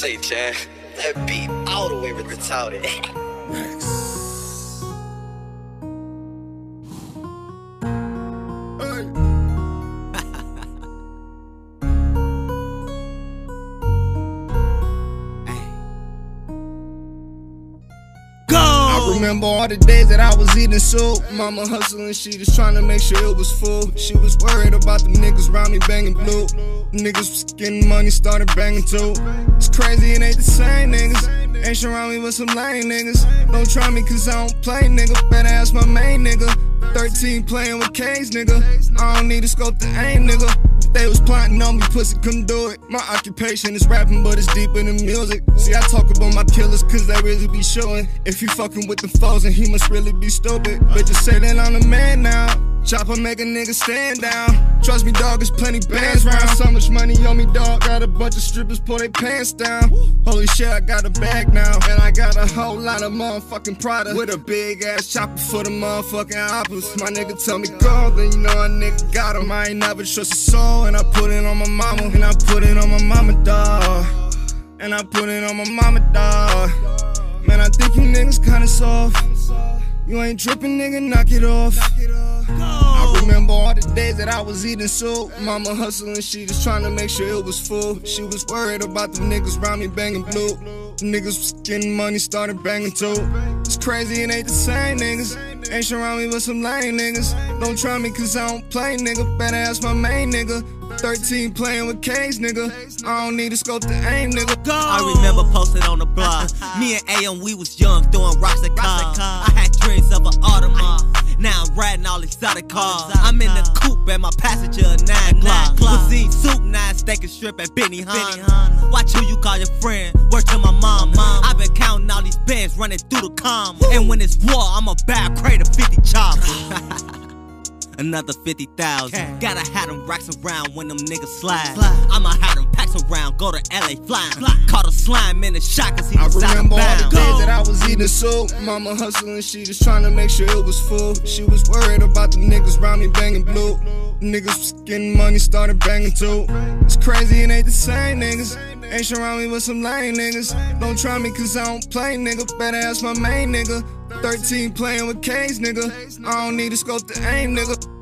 say, Chan, that beat all the way retarded. I remember all the days that I was eating soup. Mama hustling, she just trying to make sure it was full. She was worried about the niggas me banging blue. Niggas was getting money, started banging too. It's crazy, it ain't the same niggas. Ain't surround me with some lame niggas. Don't try me cause I don't play, nigga. Better ask my main nigga. 13 playing with K's, nigga. I don't need to scope the aim, nigga. They was plotting on me, pussy couldn't do it. My occupation is rapping, but it's deeper than music. See, I talk about my killers, cause they really be showing. If he fucking with the foes, and he must really be stupid. Bitches say that I'm the man. Chopper make a nigga stand down. Trust me, dog, there's plenty bands round. So much money on me, dog. Got a bunch of strippers pull their pants down. Holy shit, I got a bag now. And I got a whole lot of motherfucking Prada. With a big ass chopper for the motherfucking oppas. My nigga tell me go, then you know a nigga got him. I ain't never trust a soul. And I put it on my mama. And I put it on my mama, dog. And I put it on my mama, dog. Man, I think you niggas kinda soft. You ain't tripping, nigga, knock it off. I remember all the days that I was eating soup. Mama hustling, she just trying to make sure it was full. She was worried about the niggas around me banging blue. Niggas was getting money, started banging too. It's crazy, it ain't the same niggas. Ain't surround me with some lame niggas. Don't try me cause I don't play, nigga. Better ask my main nigga. 13 playing with K's, nigga. I don't need to scope the aim, nigga. Go! I remember posted on the block. Me and AM, we was young, throwing rocks at cars. All exotic cars. I'm in the coupe and my passenger a nine clock. Cuisine soup, nine steak and strip at Benihana. Watch who you call your friend. Work to my mom. I've been counting all these bands running through the com. And when it's war, I'm a bad crate of 50 choppers. Another 50,000. Gotta have them racks around when them niggas slide. I'ma have them packs around, go to LA flying. Caught a slime in the shot cause he I was out of remember all the bounds. days that I was eating soup. Mama hustling, she just trying to make sure it was full. She was worried about the niggas around me banging blue. Niggas was getting money, started banging too. It's crazy, it ain't the same niggas. Ain't surround me with some lame niggas. Don't try me cause I don't play, nigga. Better ask my main nigga. 13 playing with K's, nigga. I don't need to scope the aim, nigga.